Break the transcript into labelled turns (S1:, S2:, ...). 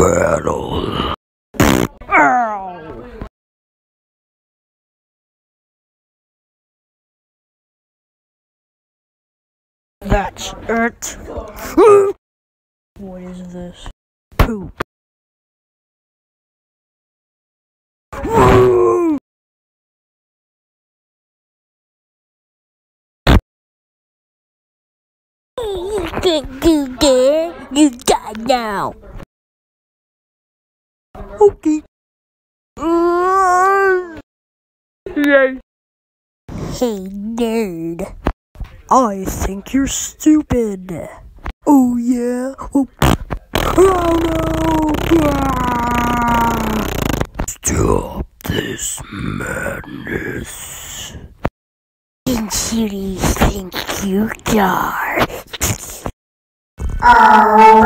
S1: battle.
S2: That's it. what is this? Poop.
S3: You die now.
S2: Okay. Yay.
S3: Hey, nerd.
S2: I think you're stupid. Oh yeah. Oh, oh no. Ah.
S1: Stop this madness.
S3: Didn't you think you are?
S4: Oh,